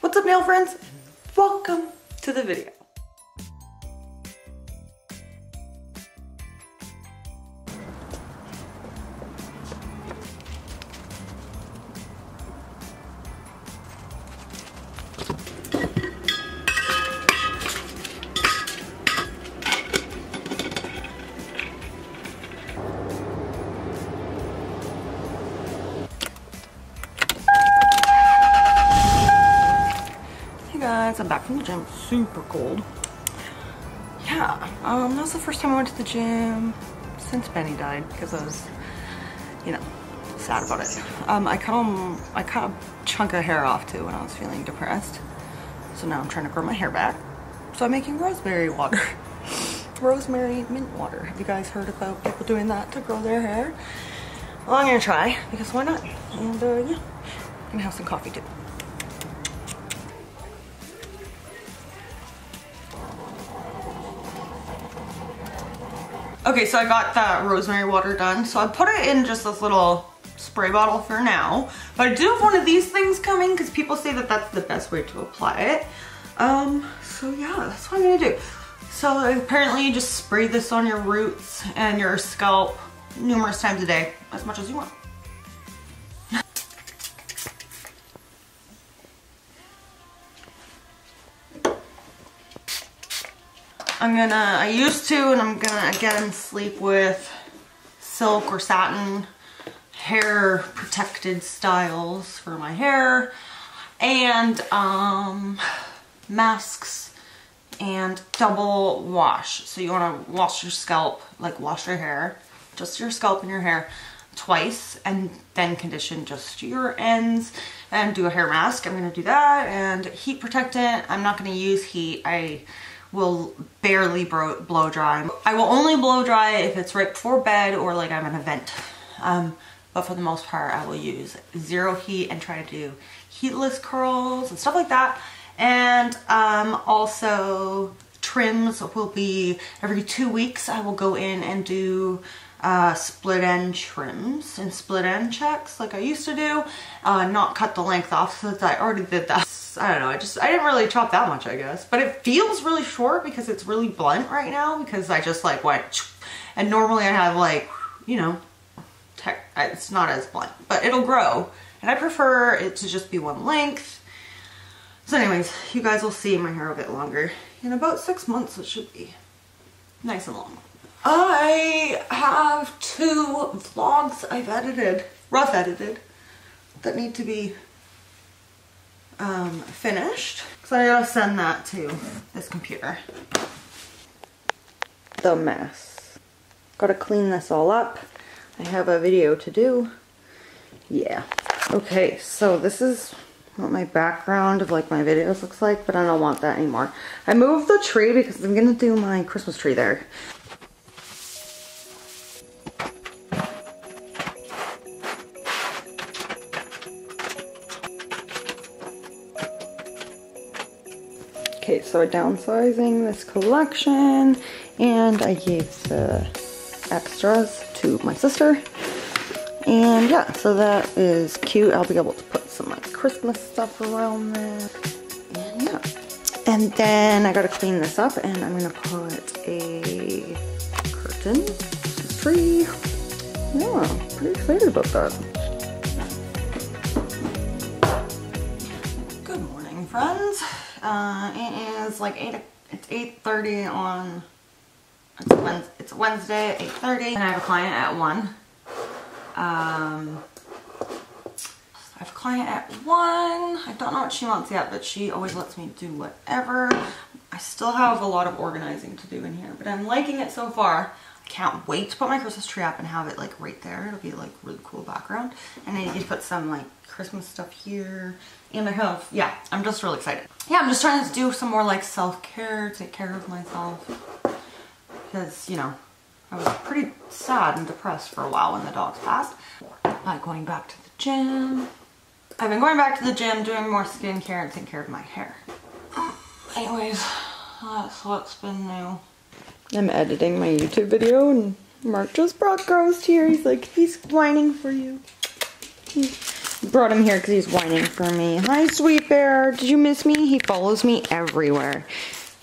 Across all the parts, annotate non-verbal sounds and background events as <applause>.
What's up nail friends? Welcome to the video. The gym. Super cold. Yeah, um, that was the first time I went to the gym since Benny died because I was, you know, sad about it. Um, I cut him, I cut a chunk of hair off too when I was feeling depressed. So now I'm trying to grow my hair back. So I'm making rosemary water. <laughs> rosemary mint water. Have you guys heard about people doing that to grow their hair? Well, I'm gonna try because why not? And uh, yeah, I'm gonna have some coffee too. Okay, so I got that rosemary water done. So I put it in just this little spray bottle for now. But I do have one of these things coming because people say that that's the best way to apply it. Um, so yeah, that's what I'm gonna do. So apparently you just spray this on your roots and your scalp numerous times a day, as much as you want. I'm gonna, I used to, and I'm gonna again sleep with silk or satin hair protected styles for my hair and um, masks and double wash. So you wanna wash your scalp, like wash your hair, just your scalp and your hair twice and then condition just your ends and do a hair mask. I'm gonna do that and heat protectant. I'm not gonna use heat. I will barely blow, dry. I will only blow dry if it's right before bed or like I'm an event. Um, but for the most part, I will use zero heat and try to do heatless curls and stuff like that. And um, also trims will be every two weeks. I will go in and do uh, split end trims and split end checks like I used to do. Uh, not cut the length off since I already did that. I don't know, I just, I didn't really chop that much I guess. But it feels really short because it's really blunt right now because I just like went, <tsk> and normally I have like, you know, tech, it's not as blunt, but it'll grow. And I prefer it to just be one length. So anyways, you guys will see my hair a bit longer. In about six months it should be nice and long. I have two vlogs I've edited, rough edited, that need to be um, finished. So I gotta send that to this computer. The mess. Gotta clean this all up. I have a video to do. Yeah. Okay, so this is what my background of like my videos looks like, but I don't want that anymore. I moved the tree because I'm gonna do my Christmas tree there. Downsizing this collection and I gave the extras to my sister. And yeah, so that is cute. I'll be able to put some like Christmas stuff around there. And yeah. And then I gotta clean this up and I'm gonna put a curtain, tree. Yeah, pretty excited about that. Uh, it is like 8, it's 8.30 on, it's, Wednesday, it's Wednesday at 8.30 and I have a client at 1. Um, I have a client at 1. I don't know what she wants yet, but she always lets me do whatever. I still have a lot of organizing to do in here, but I'm liking it so far. I can't wait to put my Christmas tree up and have it like right there. It'll be like really cool background. And then you can put some like Christmas stuff here. And I have, yeah, I'm just really excited. Yeah, I'm just trying to do some more like self-care, take care of myself. Because, you know, I was pretty sad and depressed for a while when the dogs passed. Like going back to the gym. I've been going back to the gym, doing more skincare and taking care of my hair. Anyways, that's what's been new. I'm editing my YouTube video and Mark just brought Ghost here. He's like, he's whining for you. He, Brought him here because he's whining for me. Hi, sweet bear. Did you miss me? He follows me everywhere.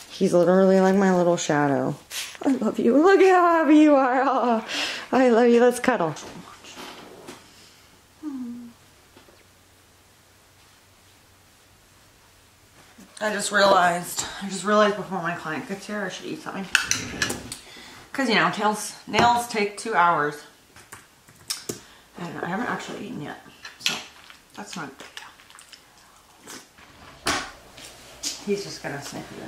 He's literally like my little shadow. I love you. Look how happy you are. Oh, I love you. Let's cuddle. I just realized, I just realized before my client gets here, I should eat something. Because, you know, nails, nails take two hours. And I haven't actually eaten yet. So, that's not. He's just gonna sniff you.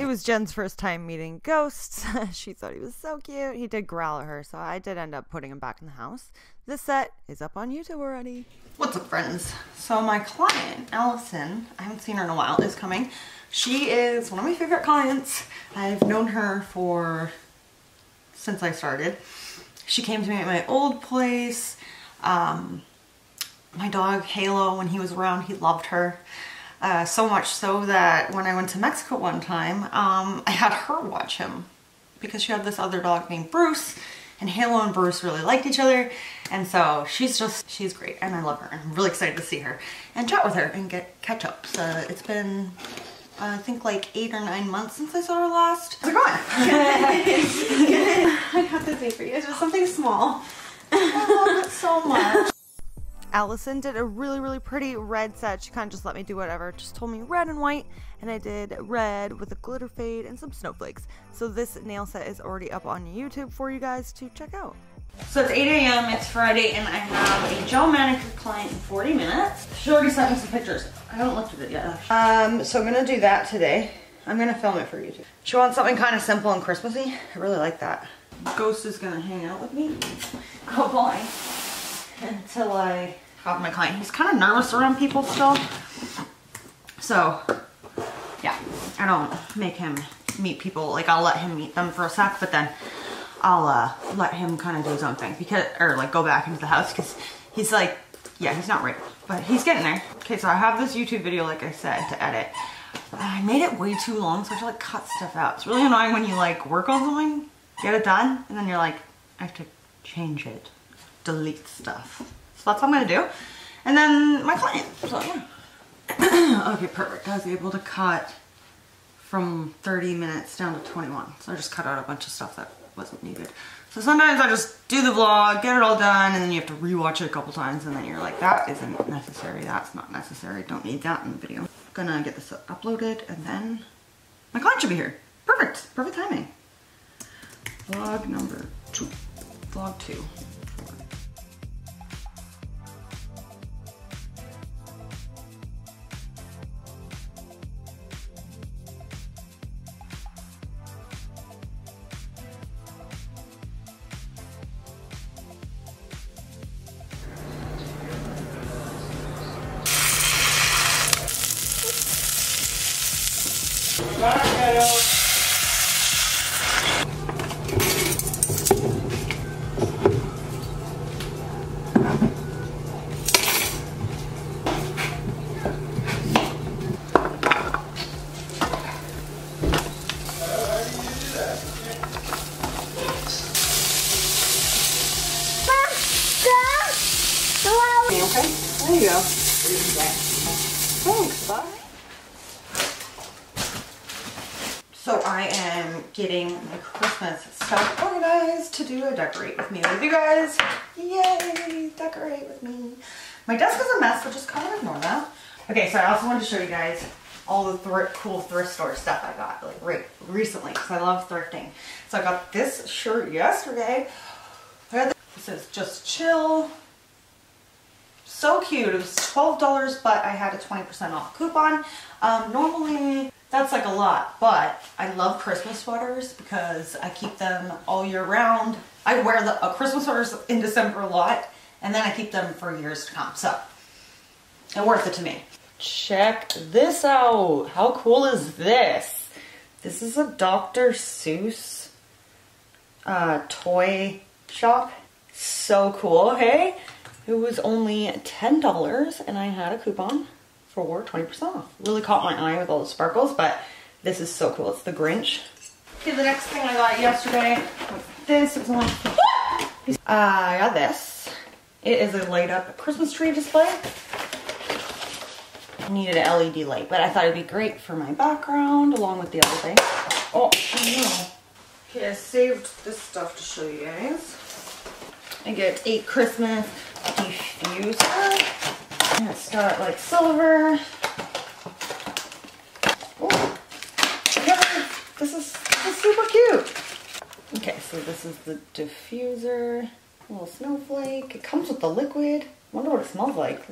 It was Jen's first time meeting ghosts. <laughs> she thought he was so cute. He did growl at her, so I did end up putting him back in the house. This set is up on YouTube already. What's up, friends? So my client, Allison, I haven't seen her in a while, is coming. She is one of my favorite clients. I've known her for since I started. She came to me at my old place. Um, my dog Halo, when he was around, he loved her. Uh, so much so that when I went to Mexico one time, um, I had her watch him because she had this other dog named Bruce and Halo and Bruce really liked each other. And so she's just, she's great and I love her. I'm really excited to see her and chat with her and get catch up. So it's been, uh, I think like eight or nine months since I saw her last. How's it going? <laughs> <laughs> <laughs> I got this thing for you. It's just something small. I love it so much. Allison did a really, really pretty red set. She kind of just let me do whatever. Just told me red and white, and I did red with a glitter fade and some snowflakes. So this nail set is already up on YouTube for you guys to check out. So it's 8 a.m., it's Friday, and I have a gel manicure client in 40 minutes. She already sent me some pictures. I haven't looked at it yet. Um, so I'm gonna do that today. I'm gonna film it for YouTube. She wants something kind of simple and Christmassy. I really like that. Ghost is gonna hang out with me. Oh boy until I have my client. He's kind of nervous around people still. So, yeah, I don't make him meet people. Like, I'll let him meet them for a sec, but then I'll uh, let him kind of do his own thing. because, Or, like, go back into the house because he's like, yeah, he's not ready, but he's getting there. Okay, so I have this YouTube video, like I said, to edit. I made it way too long, so I have to, like, cut stuff out. It's really annoying when you, like, work on something, get it done, and then you're like, I have to change it delete stuff. So that's what I'm gonna do. And then my client, so yeah. <clears throat> okay, perfect. I was able to cut from 30 minutes down to 21. So I just cut out a bunch of stuff that wasn't needed. So sometimes I just do the vlog, get it all done, and then you have to rewatch it a couple times, and then you're like, that isn't necessary, that's not necessary, don't need that in the video. Gonna get this uploaded, and then my client should be here. Perfect, perfect timing. Vlog number two, vlog two. Decorate with me with you guys. Yay, decorate with me. My desk is a mess, but just kind of ignore that. Okay, so I also wanted to show you guys all the thr cool thrift store stuff I got like right recently because I love thrifting. So I got this shirt yesterday. This says just chill. So cute. It was $12, but I had a 20% off coupon. Um, normally that's like a lot, but I love Christmas sweaters because I keep them all year round. I wear the uh, Christmas sweaters in December a lot, and then I keep them for years to come. So, it's worth it to me. Check this out. How cool is this? This is a Dr. Seuss uh, toy shop. So cool, hey? It was only $10 and I had a coupon for 20% off. Really caught my eye with all the sparkles, but this is so cool. It's the Grinch. Okay, the next thing I got yesterday was this. It was only uh, I got this. It is a light up Christmas tree display. I needed an LED light, but I thought it'd be great for my background along with the other thing. Oh, I know. Okay, I saved this stuff to show you guys. I get a Christmas diffuser. And it's got like silver. Oh, yeah, this is, this is super cute. Okay, so this is the diffuser. A little snowflake. It comes with the liquid. Wonder what it smells like.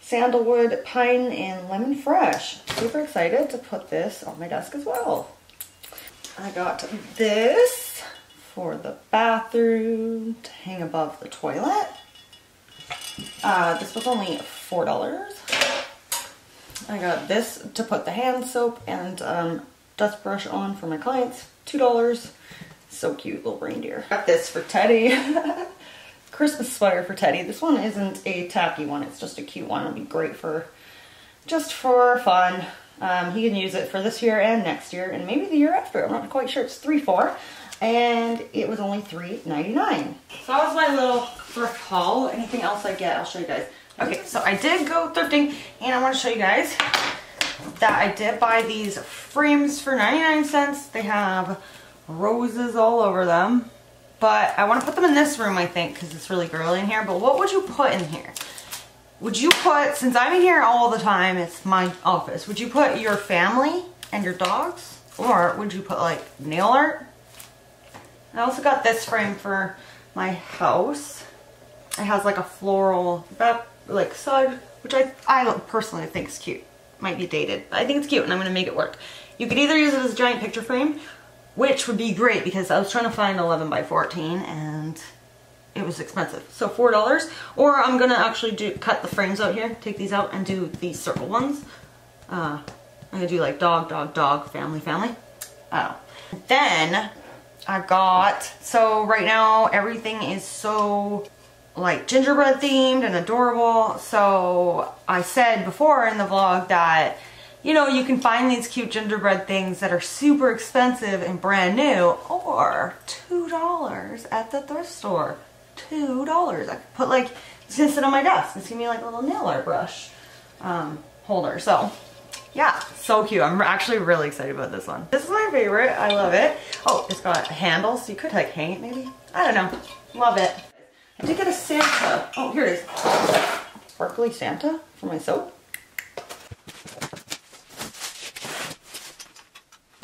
Sandalwood, pine, and lemon fresh. Super excited to put this on my desk as well. I got this for the bathroom to hang above the toilet. Uh, this was only $4. I got this to put the hand soap and um, dust brush on for my clients. $2. So cute, little reindeer. Got this for Teddy. <laughs> Christmas sweater for Teddy. This one isn't a tacky one. It's just a cute one. It'll be great for just for fun. Um, he can use it for this year and next year and maybe the year after. I'm not quite sure. It's 3-4 and it was only $3.99. So that was my little thrift haul. Anything else I get, I'll show you guys. Okay, so I did go thrifting and I want to show you guys that I did buy these frames for 99 cents. They have roses all over them. But I want to put them in this room, I think, because it's really girly in here. But what would you put in here? Would you put, since I'm in here all the time, it's my office, would you put your family and your dogs? Or would you put like nail art? I also got this frame for my house. It has like a floral like side, which I, I personally think is cute. Might be dated, but I think it's cute and I'm to make it work. You could either use it as a giant picture frame, which would be great because I was trying to find 11 by 14 and it was expensive. So $4 or I'm to actually do cut the frames out here, take these out and do these circle ones. Uh, I'm to do like dog, dog, dog, family, family. Oh. Then I got, so right now everything is so like gingerbread themed and adorable. So I said before in the vlog that you know, you can find these cute gingerbread things that are super expensive and brand new or $2 at the thrift store. $2. I could put like, it's gonna sit on my desk. It's gonna be like a little nail art brush um, holder. So yeah, so cute. I'm actually really excited about this one. This is my favorite. I love it. Oh, it's got handles, so you could like hang it maybe. I don't know. Love it. I did get a Santa. Oh, here it is. Sparkly Santa for my soap.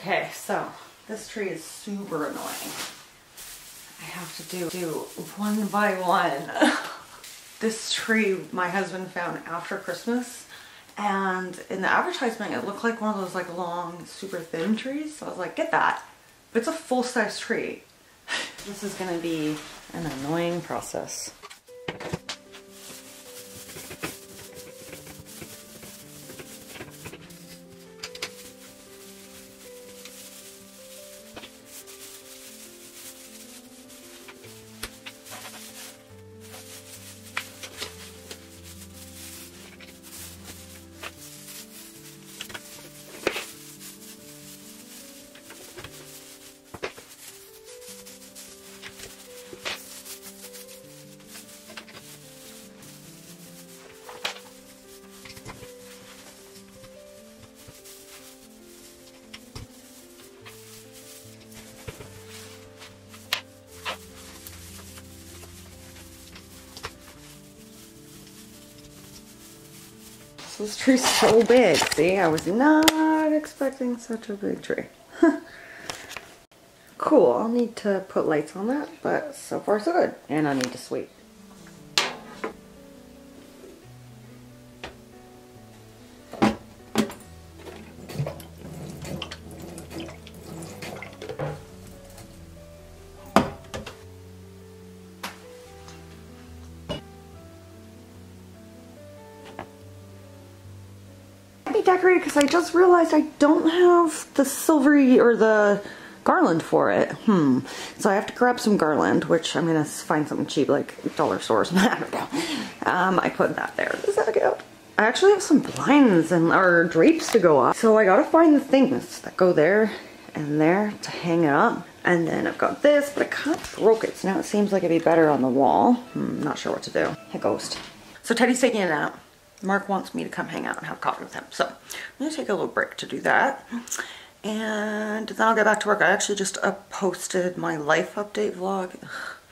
Okay, so this tree is super annoying. I have to do, do one by one. <laughs> this tree my husband found after Christmas and in the advertisement it looked like one of those like long super thin trees so I was like get that it's a full-size tree <laughs> this is gonna be an annoying process this tree's so big. See, I was not expecting such a big <laughs> tree. cool, I'll need to put lights on that, but so far so good. And I need to sweep. Decorated because I just realized I don't have the silvery or the garland for it. Hmm. So I have to grab some garland, which I'm going to find something cheap like dollar stores. <laughs> I don't know. Um, I put that there. Does that go? I actually have some blinds and or drapes to go up. So I gotta find the things that go there and there to hang it up. And then I've got this, but I kind of broke it. So now it seems like it'd be better on the wall. Hmm, not sure what to do. Hey, ghost. So Teddy's taking it out. Mark wants me to come hang out and have coffee with him. So I'm gonna take a little break to do that. And then I'll get back to work. I actually just uh, posted my life update vlog.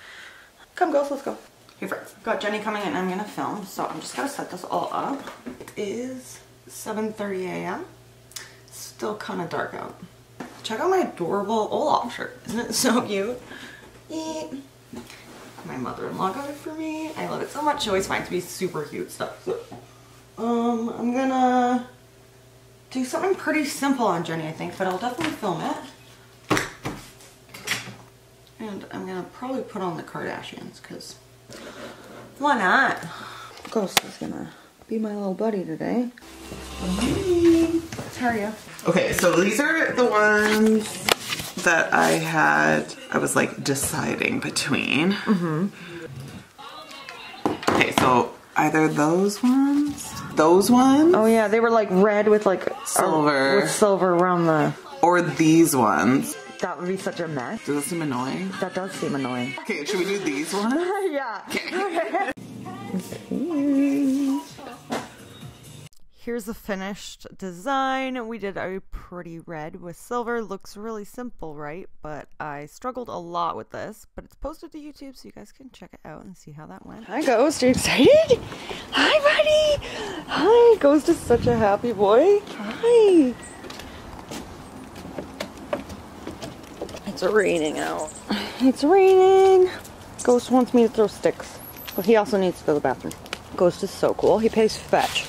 <sighs> Come girls, let's go. Hey friends, got Jenny coming in I'm gonna film. So I'm just gonna set this all up. It is 7.30 a.m. Still kind of dark out. Check out my adorable Olaf shirt. Isn't it so cute? Eat. My mother-in-law got it for me. I love it so much. She always finds me super cute stuff. So, um, I'm gonna do something pretty simple on Jenny, I think, but I'll definitely film it. And I'm gonna probably put on the Kardashians, because why not? Ghost is gonna be my little buddy today. Hey. How are you? Okay, so these are the ones that I had, I was like deciding between. Mm-hmm. Okay, so either those ones, those ones, Oh yeah, they were like red with like Silver. with silver around the. or these ones. That would be such a mess. Does that seem annoying? That does seem annoying. Okay, should we do these ones? <laughs> yeah. <laughs> Here's the finished design. We did a pretty red with silver. Looks really simple, right? But I struggled a lot with this. But it's posted to YouTube, so you guys can check it out and see how that went. Hi, Ghost. Are you excited? Hi, buddy. Hi. Ghost is such a happy boy. Hi. It's raining out. It's raining. Ghost wants me to throw sticks, but he also needs to go to the bathroom. Ghost is so cool. He pays fetch.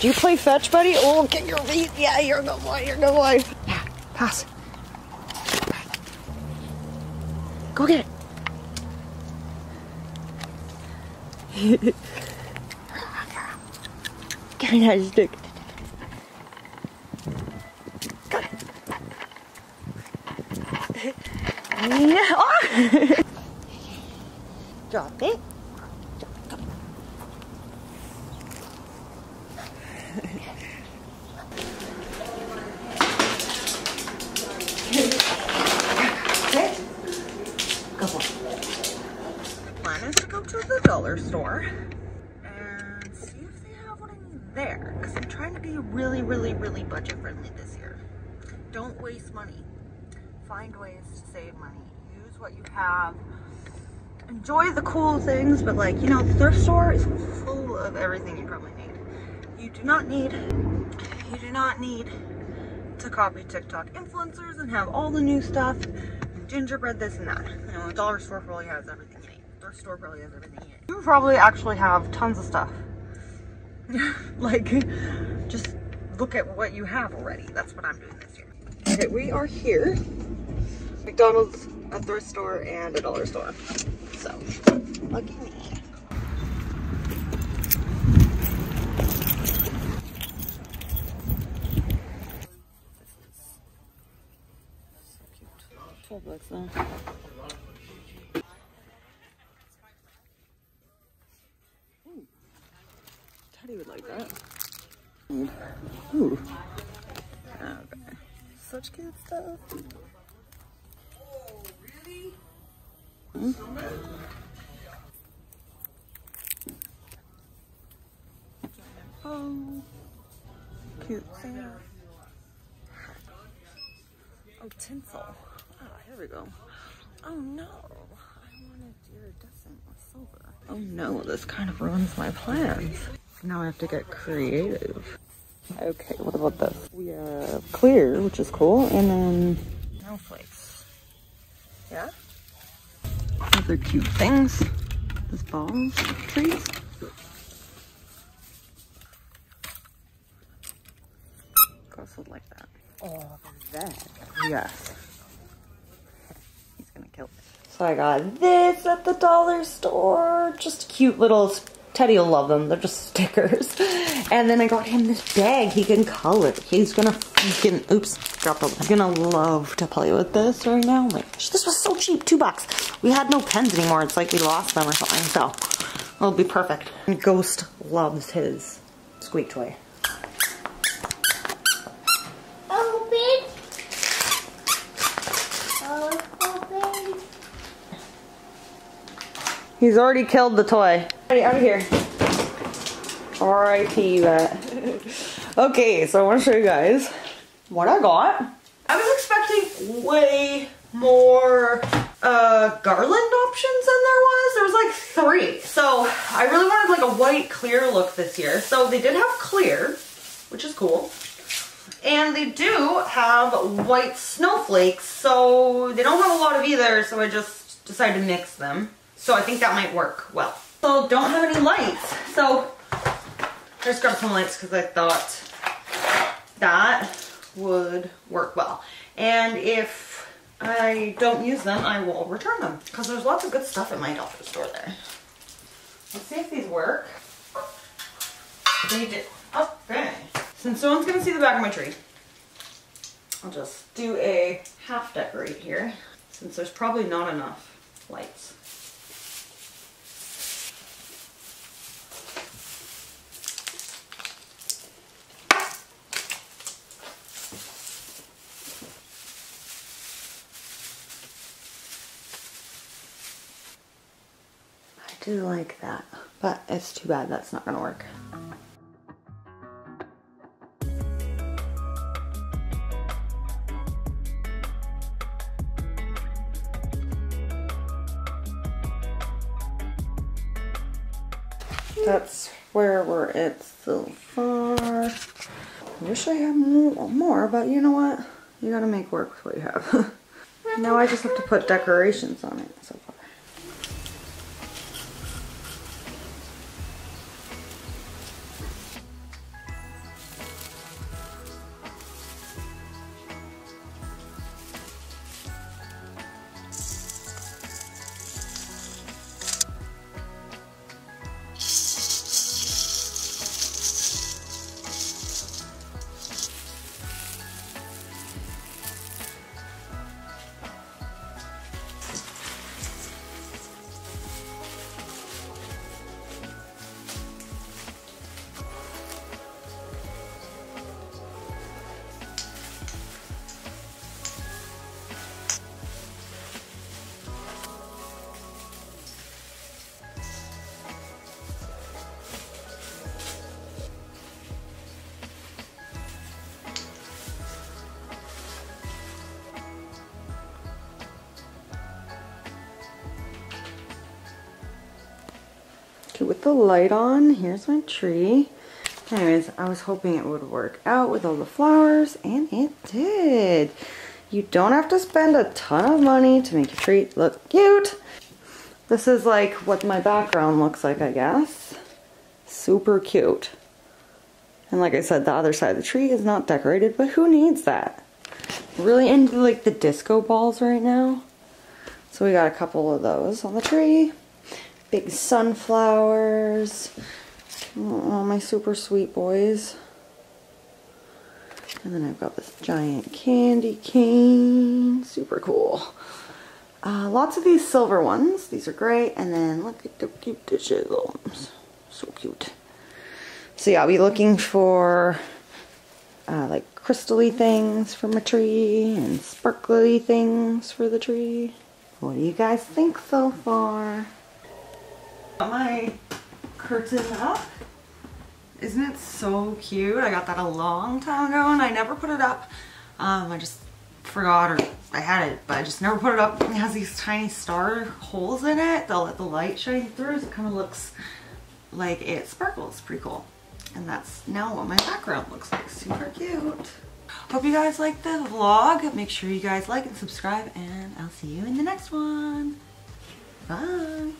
Do you play fetch, buddy? Oh, get your feet. Yeah, you're a good boy. You're a good boy. Yeah, pass. Go get it. <laughs> Give me that stick. Got it. <laughs> Yeah. Oh. <laughs> Drop it. Sit. Go boy. Plan is to go to the dollar store and see if they have what I need there. Because I'm trying to be really, really, really budget friendly this year. Don't waste money. Find ways to save money. Use what you have. Enjoy the cool things, but like, you know, the thrift store is full of everything you probably need. You do not need, you do not need to copy TikTok influencers and have all the new stuff, gingerbread, this and that. You know, dollar store probably has everything you need. Thrift store probably has everything you need. You probably actually have tons of stuff. <laughs> like, just look at what you have already. That's what I'm doing this year. Okay, we are here. McDonald's, a thrift store, and a dollar store. So, lucky me. Twelve bucks though. Ooh. Teddy would like that. Ooh. Okay. Such cute stuff. Hmm? Oh, cute Santa. Oh, tinsel. Ah, here we go. Oh no, I wanted iridescent or silver. Oh no, this kind of ruins my plans. Now I have to get creative. Okay, what about this? We have clear, which is cool, and then snowflakes. Yeah? Other cute things. Those balls, trees. Girls like that. Oh, that. Yes. He's gonna kill it. So I got this at the dollar store. Just cute little, Teddy will love them. They're just stickers. And then I got him this bag. He can color. He's gonna freaking, oops, dropped a, he's gonna love to play with this right now. Like, this was so cheap, two bucks. We had no pens anymore. It's like we lost them or something, so it'll be perfect. And Ghost loves his squeak toy. Open. Open. He's already killed the toy. Ready, out of here. R.I.P. that. <laughs> okay, so I want to show you guys what I got. I was expecting way more uh, garland options than there was. There was like three. So I really wanted like a white clear look this year. So they did have clear, which is cool. And they do have white snowflakes. So they don't have a lot of either. So I just decided to mix them. So I think that might work well. So don't have any lights. So I just grabbed some lights because I thought that would work well. And if I don't use them, I will return them because there's lots of good stuff at my dollar store there. Let's see if these work. They did. Okay. Since no one's gonna see the back of my tree, I'll just do a half decorate here since there's probably not enough lights. Do like that, but it's too bad that's not gonna work. That's where we're at so far. I wish I had more, but you know what? You gotta make work with what you have. <laughs> now I just have to put decorations on it so far. With the light on, here's my tree. Anyways, I was hoping it would work out with all the flowers, and it did. You don't have to spend a ton of money to make your tree look cute. This is like what my background looks like, I guess. Super cute. And like I said, the other side of the tree is not decorated, but who needs that? Really into like the disco balls right now. So we got a couple of those on the tree big sunflowers. all my super sweet boys. And then I've got this giant candy cane. Super cool. Uh, lots of these silver ones. These are great. And then look at the cute dishes. So cute. So yeah, I'll be looking for uh, like crystally things for my tree and sparkly things for the tree. What do you guys think so far? My curtain up. Isn't it so cute? I got that a long time ago and I never put it up. Um, I just forgot or I had it, but I just never put it up. It has these tiny star holes in it. They'll let the light shine through so it kind of looks like it sparkles. Pretty cool. And that's now what my background looks like. Super cute. Hope you guys like the vlog. Make sure you guys like and subscribe and I'll see you in the next one. Bye.